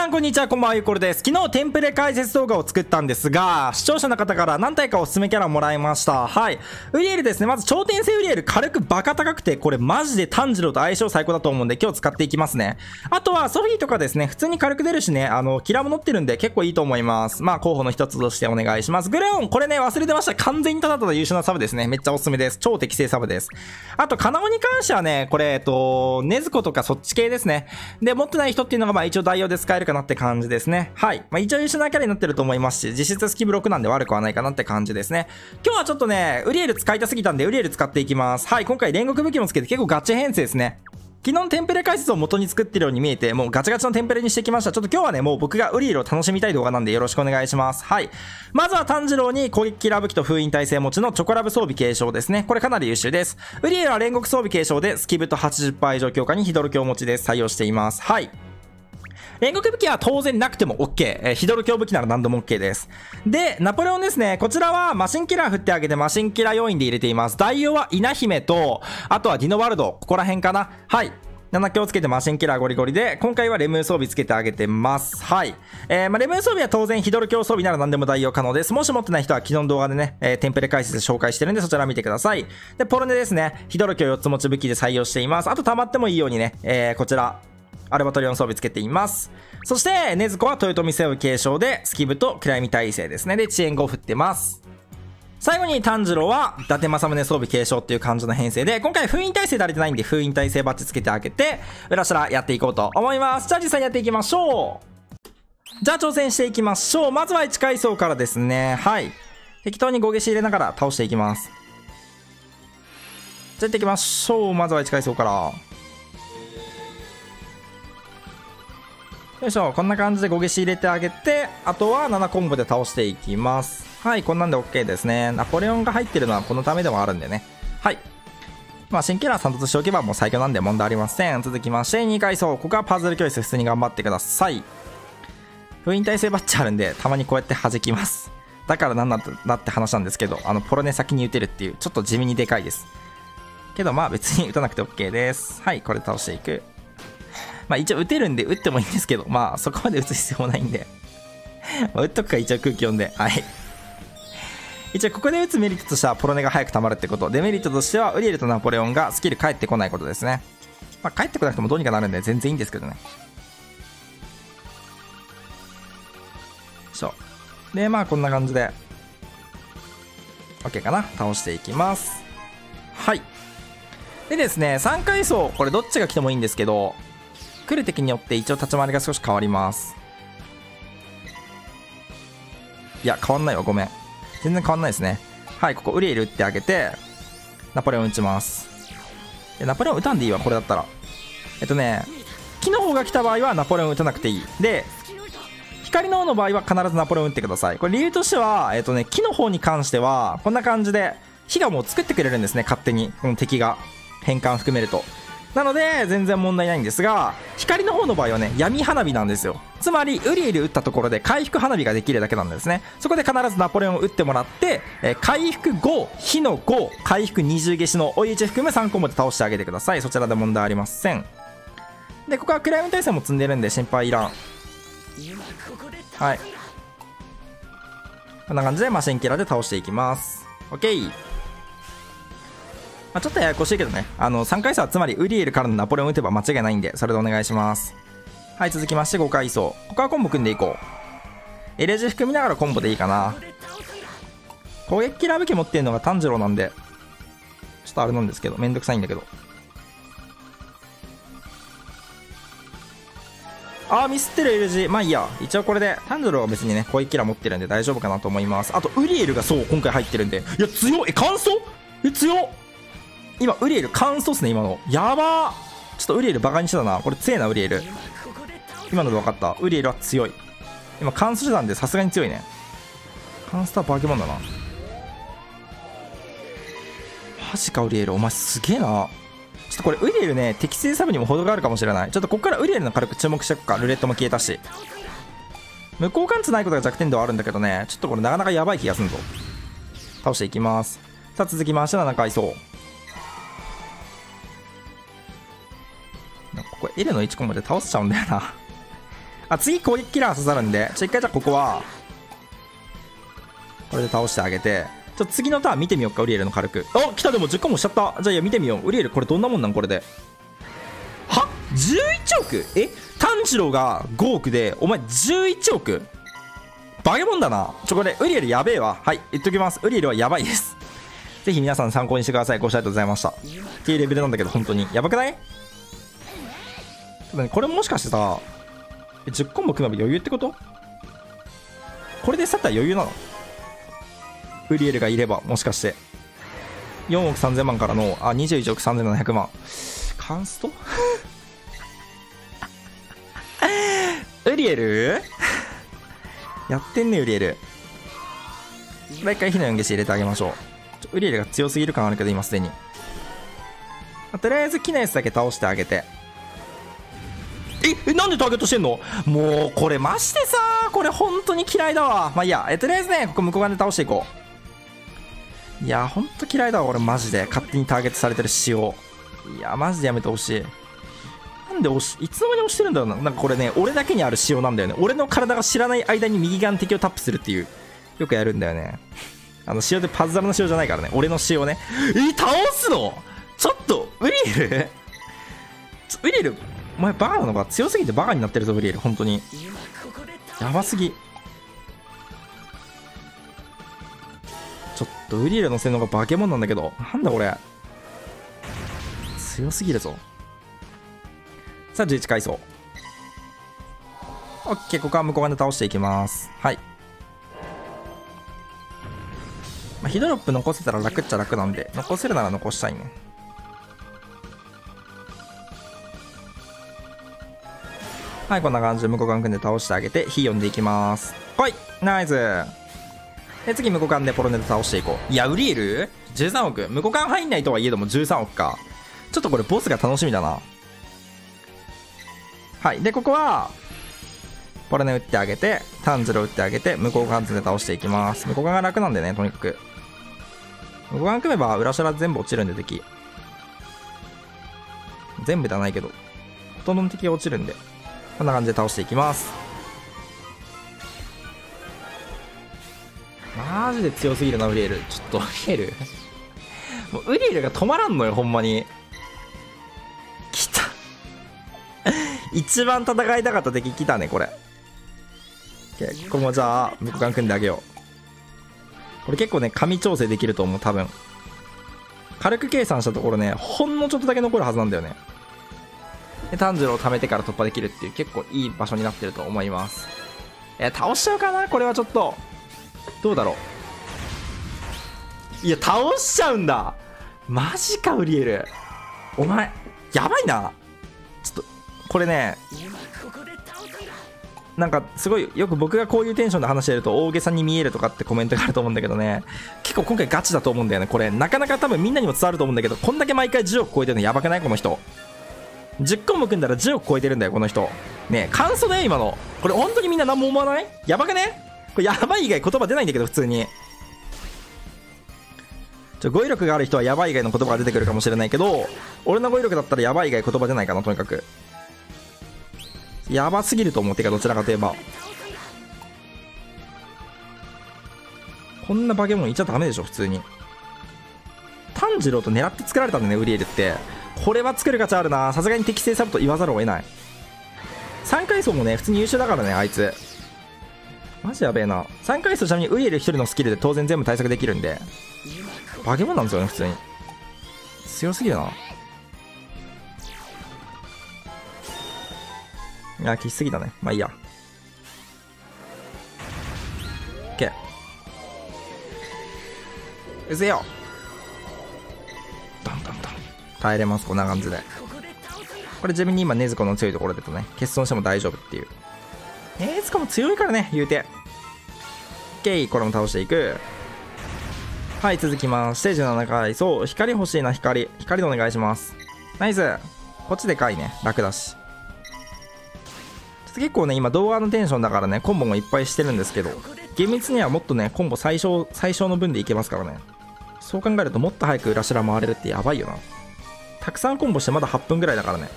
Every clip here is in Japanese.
さんこんにちは、こんばんは、ゆうころです。昨日テンプレ解説動画を作ったんですが、視聴者の方から何体かおすすめキャラもらいました。はい。ウリエルですね。まず頂点性ウリエル軽くバカ高くて、これマジで炭治郎と相性最高だと思うんで、今日使っていきますね。あとはソフィーとかですね、普通に軽く出るしね、あの、キラも乗ってるんで結構いいと思います。まあ、候補の一つとしてお願いします。グレオン、これね、忘れてました。完全にただただ優秀なサブですね。めっちゃおすすめです。超適正サブです。あと、カナオに関してはね、これ、えっと、ネズコとかそっち系ですね。で、持ってない人っていうのがまあ一応代用で使えるかなって感じです。ね。はい。まあ、一応優秀なキャラになってると思いますし、実質スキブ6なんで悪くはないかなって感じですね。今日はちょっとね、ウリエル使いたすぎたんで、ウリエル使っていきます。はい。今回煉獄武器もつけて結構ガチ編成ですね。昨日のテンプレ解説を元に作ってるように見えて、もうガチガチのテンプレにしてきました。ちょっと今日はね、もう僕がウリエルを楽しみたい動画なんでよろしくお願いします。はい。まずは炭治郎に攻撃キラー武器と封印耐性持ちのチョコラブ装備継承ですね。これかなり優秀です。ウリエルは煉獄装備継承でスキブと80%以上強化にヒドル強持ちです採用しています。はい。煉獄武器は当然なくても OK。えー、ヒドル強武器なら何度も OK です。で、ナポレオンですね。こちらはマシンキラー振ってあげてマシンキラー要員で入れています。代用は稲姫と、あとはディノワルド。ここら辺かな。はい。7強つけてマシンキラーゴリゴリで、今回はレム装備つけてあげてます。はい。えー、まあ、レム装備は当然ヒドル強装備なら何でも代用可能です。もし持ってない人は昨日の動画でね、えー、テンプレ解説紹介してるんでそちら見てください。で、ポルネですね。ヒドル強4つ持ち武器で採用しています。あと溜まってもいいようにね、えー、こちら、アルバトリオン装備つけています。そして、ネズコは豊臣セオ継承で、スキブと暗闇耐性ですね。で、遅延後振ってます。最後に炭治郎は、伊達政宗装備継承っていう感じの編成で、今回封印耐性で足りてないんで、封印耐性バッチつけてあげて、裏らやっていこうと思います。じゃあ実際やっていきましょう。じゃあ挑戦していきましょう。まずは1階層からですね。はい。適当に5消し入れながら倒していきます。じゃあ行っていきましょう。まずは1階層から。よいしょ。こんな感じで5消し入れてあげて、あとは7コンボで倒していきます。はい、こんなんで OK ですね。ナポレオンが入ってるのはこのためでもあるんでね。はい。まあ、新キャラ散突しておけばもう最強なんで問題ありません。続きまして、2階層。ここはパズル教室普通に頑張ってください。封印耐性バッチあるんで、たまにこうやって弾きます。だからなんだって話なんですけど、あの、ポロネ先に打てるっていう、ちょっと地味にでかいです。けどまあ別に打たなくて OK です。はい、これ倒していく。まあ一応打てるんで打ってもいいんですけど、まあそこまで打つ必要もないんでまあ打っとくか一応空気読んで。はい。一応ここで打つメリットとしてはポロネが早く溜まるってこと。デメリットとしてはウリエルとナポレオンがスキル返ってこないことですね。まあ返ってこなくてもどうにかなるんで全然いいんですけどね。そう。で、まあこんな感じで OK かな。倒していきます。はい。でですね、3階層、これどっちが来てもいいんですけど、来る敵によって一応立ち回りが少し変わります。いや変わんないわ。ごめん。全然変わんないですね。はいここウリエル打ってあげてナポレオン打ちます。ナポレオン打たんでいいわこれだったら。えっとね木の方が来た場合はナポレオン打たなくていい。で光の方の場合は必ずナポレオン打ってください。これ理由としてはえっとね木の方に関してはこんな感じで火がもう作ってくれるんですね勝手に。この敵が。変換含めると。なので全然問題ないんですが光の方の場合はね闇花火なんですよ。つまりウリエル打ったところで回復花火ができるだけなんですね。そこで必ずナポレオンを打ってもらって、え回復5火の5回復20消しの追い打ち含む3コンボで倒してあげてください。そちらで問題ありません。でここは暗闇耐性も積んでるんで心配いらん。はい。こんな感じでマシンキラで倒していきます。OK まあ、ちょっとややこしいけどね、あの、3階層はつまりウリエルからのナポレオン打てば間違いないんで、それでお願いします。はい、続きまして5階層。ここはコンボ組んでいこう。エレジ含みながらコンボでいいかな。攻撃キラー武器持ってるのが炭治郎なんで、ちょっとあれなんですけど、めんどくさいんだけど。あー、ミスってる L 字。まあいいや。一応これで、炭治郎は別にね、攻撃キラー持ってるんで大丈夫かなと思います。あと、ウリエルがそう、今回入ってるんで。いや、強いえ、乾燥え、強っ今、ウリエル乾燥っすね、今の。やばちょっとウリエルバカにしてたな。これ強えな、ウリエル。今ので分かった。ウリエルは強い。今乾燥してたんでさすがに強いね。カンスターバケモンだな。マジか、ウリエル。お前すげえな。ちょっとこれ、ウリエルね、適正サブにも程があるかもしれない。ちょっとこっからウリエルの軽く注目しておくか。ルレットも消えたし。無効貫通ないことが弱点ではあるんだけどね、ちょっとこれなかなかやばい気がするぞ。倒していきます。さあ続きまして7階層。ここ L の1コマで倒しちゃうんだよな。あ次攻撃キラー刺さるんでちょ一回じゃあここはこれで倒してあげてちょ次のターン見てみようかウリエルの軽く。お来たでも10個もしちゃった。じゃあいや見てみよう。ウリエルこれどんなもんなんこれで。は11億？え？炭治郎が5億でお前11億？バケモンだな。ちょこれウリエルやべえわ。はい言っときます。ウリエルはやばいです。ぜひ皆さん参考にしてください。ご視聴ありがとうございました。っていうレベルなんだけど本当に。やばくない？これもしかしてさ10コンボ組めば余裕ってこと？これで去ったら余裕なの？ウリエルがいればもしかして。4億3000万からのあ21億3700万。カンスト？ウリエル？やってんねウリエル。一回火の4消し入れてあげましょう。ウリエルが強すぎる感あるけど今すでに。とりあえず木のやつだけ倒してあげて。えなんでターゲットしてんの？もうこれマジでさこれ本当に嫌いだわ。まあいいや。えとりあえずねここ向こう側で倒していこう。いやほんと嫌いだわ俺マジで。勝手にターゲットされてる仕様いやマジでやめてほしい。なんで押しいつの間に押してるんだろうな。なんかこれね俺だけにある仕様なんだよね。俺の体が知らない間に右側の敵をタップするっていうよくやるんだよね。あの仕様でパズドラの仕様じゃないからね。俺の仕様ね。え倒すの？ちょっとウリエル？ウリエルお前バカなのか強すぎてバカになってるぞブリエル本当に。やばすぎ。ちょっとウリエルの性能が化け物なんだけどなんだこれ。強すぎるぞ。さあ11階層。オッケーここは向こう側で倒していきます。はい。まあ、ヒドロップ残せたら楽っちゃ楽なんで残せるなら残したいね。はい、こんな感じで向こう側組んで倒してあげて、火呼んでいきます。来いナイスで、次、向こう側でポロネで倒していこう。いや、ウリエル ?13 億。向こう側入んないとはいえども13億か。ちょっとこれボスが楽しみだな。はい。で、ここは、ポロネ打ってあげて、炭治郎打ってあげて、向こう側で倒していきます。向こう側が楽なんでね、とにかく。向こう側組めば、裏ラ全部落ちるんで、敵。全部ではないけど、ほとんどの敵が落ちるんで。こんな感じで倒していきます。マジで強すぎるなウリエル。ちょっと ウリエル。もうウリエルが止まらんのよほんまに。来た。一番戦いたかった敵来たねこれ。ここもじゃあ向こう側組んであげよう。これ結構ね紙調整できると思う多分。軽く計算したところねほんのちょっとだけ残るはずなんだよね。で炭治郎を貯めてから突破できるっていう結構いい場所になってると思います。えー、倒しちゃうかな？これはちょっと。どうだろう？いや倒しちゃうんだ。マジかウリエル。お前やばいな。ちょっとこれね。なんかすごいよく僕がこういうテンションで話してると大げさに見えるとかってコメントがあると思うんだけどね。結構今回ガチだと思うんだよねこれ。なかなか多分みんなにも伝わると思うんだけどこんだけ毎回10億超えてるのやばくない？この人。10個も組んだら10億超えてるんだよこの人。ね感想だよ今の。これ本当にみんな何も思わない？やばくね？これやばい以外言葉出ないんだけど普通に。ちょ語彙力がある人はやばい以外の言葉が出てくるかもしれないけど俺の語彙力だったらやばい以外言葉出ないかなとにかく。やばすぎると思ってかどちらかといえば。こんな化け物いっちゃダメでしょ普通に。炭治郎と狙って作られたんだねウリエルって。これは作る価値あるな。さすがに適正サブと言わざるを得ない。3階層もね普通に優秀だからねあいつ。マジやべえな。3階層ちなみにウイエル1人のスキルで当然全部対策できるんで。化け物なんですよね普通に。強すぎるな。いやきすぎだね。まあいいや。OK うぜよ。耐えれますこんな感じで。これ自分に今禰豆子の強いところでとね欠損しても大丈夫っていう。禰豆子も強いからね言うて。OK これも倒していく。はい続きますステージ7階。そう光欲しいな光。光でお願いします。ナイス。こっちでかいね。楽だし。結構ね今動画のテンションだからねコンボもいっぱいしてるんですけど厳密にはもっとねコンボ最小最小の分でいけますからね。そう考えるともっと早く裏白回れるってやばいよな。たくさんコンボしてまだ8分ぐらいだからね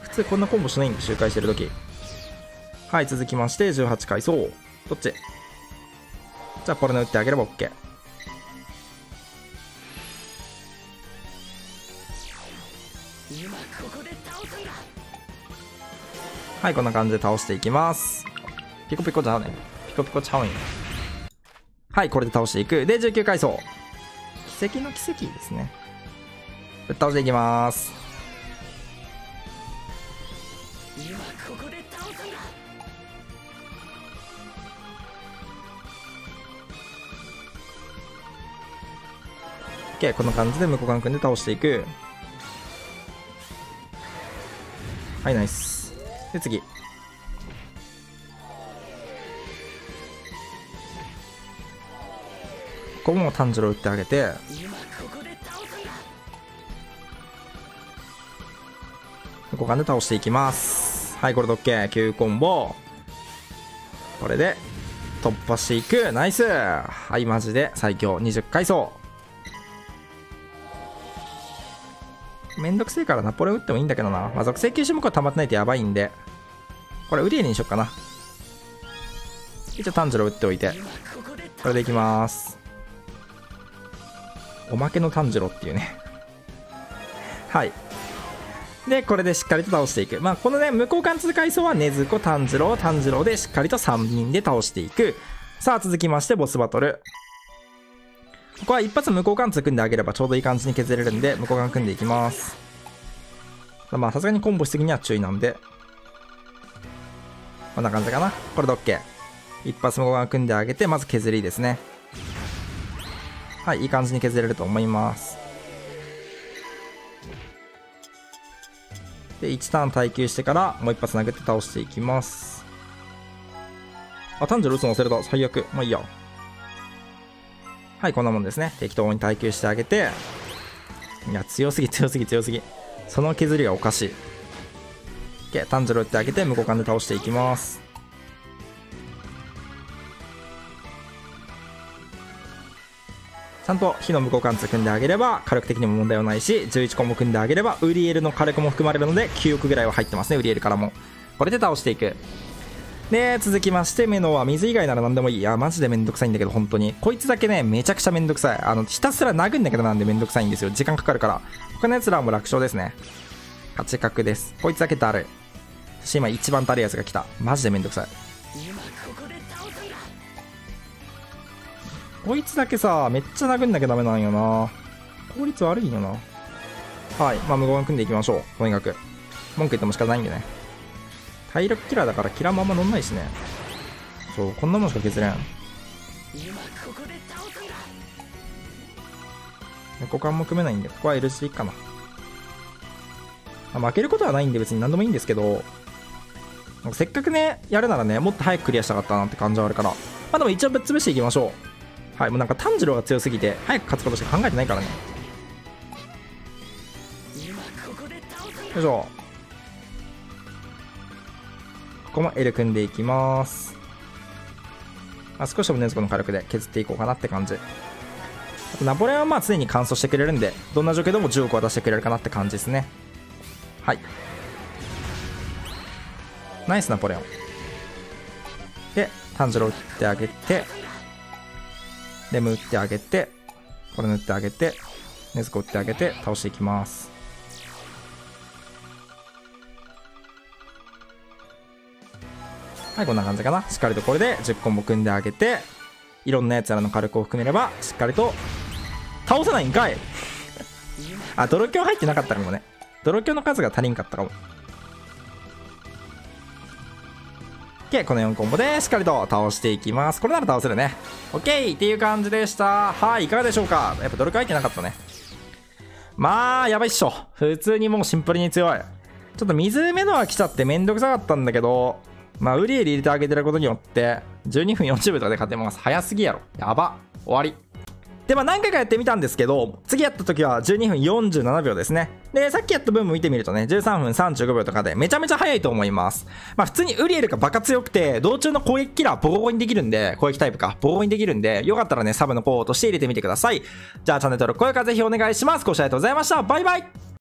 普通こんなコンボしないんで周回してる時はい、続きまして18回そう。どっち？じゃあポルネ打ってあげれば OK。はい、こんな感じで倒していきます。ピコピコちゃうね。ピコピコちゃうんよ。はい、これで倒していく。で、19回走。奇跡の奇跡ですね。ぶっ倒していきます。OK、こんな感じで向こう側組んで倒していく。はい、ナイス。で、次。ここも炭治郎打ってあげて、こう側で倒していきます。はい、これで OK。9コンボ。これで、突破していく。ナイスはい、マジで最強。20回走。めんどくせえからナポレオ打ってもいいんだけどな。まあ、属性級種目は溜まってないとやばいんで。これ、ウリエルにしよっかな。一応炭治郎打っておいて。これでいきます。おまけの炭治郎っていうね。はい。で、これでしっかりと倒していく。まあ、このね、向こう関通階層は禰豆子、炭治郎、炭治郎でしっかりと3人で倒していく。さあ、続きまして、ボスバトル。ここは一発向こう関通組んであげればちょうどいい感じに削れるんで、向こう側組んでいきます。まあ、さすがにコンボしすぎには注意なんで。こんな感じかな。これで OK。一発向こう側組んであげて、まず削りですね。はい、いい感じに削れると思います。で、1ターン耐久してから、もう一発殴って倒していきます。あ、炭治郎打つの忘れた。最悪。まあいいや。はい、こんなもんですね。適当に耐久してあげて。いや、強すぎ、強すぎ、強すぎ。その削りがおかしい。OK、炭治郎打ってあげて、向こう側で倒していきます。ちゃんと火の向こう関通組んであげれば火力的にも問題はないし11個も組んであげればウリエルの火力も含まれるので9億ぐらいは入ってますねウリエルからも。これで倒していく。で続きましてメノは水以外なら何でもいい。いやマジでめんどくさいんだけど本当に。こいつだけねめちゃくちゃめんどくさい。あのひたすら殴んだけどなんでめんどくさいんですよ。時間かかるから。他のやつらはもう楽勝ですね。勝ち確です。こいつだけだる。いそして今一番だるやつが来た。マジでめんどくさい。こいつだけさ、めっちゃ殴んなきゃダメなんよな。効率悪いよな。はい。まあ、無言組んでいきましょう。とにかく。文句言っても仕方ないんでね。体力キラーだからキラーもあんま乗んないしね。そう、こんなもんしか削れん。横間も組めないんで、ここは L 字でいいかな。まあ負けることはないんで別に何でもいいんですけど、せっかくね、やるならね、もっと早くクリアしたかったなって感じはあるから。まあでも一応ぶっ潰していきましょう。はい、もうなんか炭治郎が強すぎて、早く勝つことしか考えてないからね。よいしょ。ここも L 組んでいきます。まあ、少しでもねずこの火力で削っていこうかなって感じ。あとナポレオンはまあ常に乾燥してくれるんで、どんな状況でも10億は出してくれるかなって感じですね。はい。ナイスナポレオン。で、炭治郎打ってあげて、レム打ってあげて、これ塗ってあげて、ネズコ打ってあげて、倒していきます。はい、こんな感じかな。しっかりとこれで10コンボ組んであげて、いろんなやつらの火力を含めれば、しっかりと、倒せないんかいあ、泥鏡入ってなかったかもね。泥鏡の数が足りんかったかも。OK、この4コンボでしっかりと倒していきます。これなら倒せるね。OK! っていう感じでした。はい、いかがでしょうかやっぱドル書いてなかったね。まあ、やばいっしょ。普通にもうシンプルに強い。ちょっと水目のは来ちゃってめんどくさかったんだけど、まあ、ウリエル入れてあげてることによって、12分40秒とかで勝てます。早すぎやろ。やば。終わり。で、まあ何回かやってみたんですけど、次やった時は12分47秒ですね。で、さっきやった分も見てみるとね、13分35秒とかでめちゃめちゃ早いと思います。まあ普通にウリエルがバカ強くて、道中の攻撃キラーボコボコにできるんで、攻撃タイプか、ボコボコにできるんで、よかったらね、サブの候補として入れてみてください。じゃあチャンネル登録、高評価ぜひお願いします。ご視聴ありがとうございました。バイバイ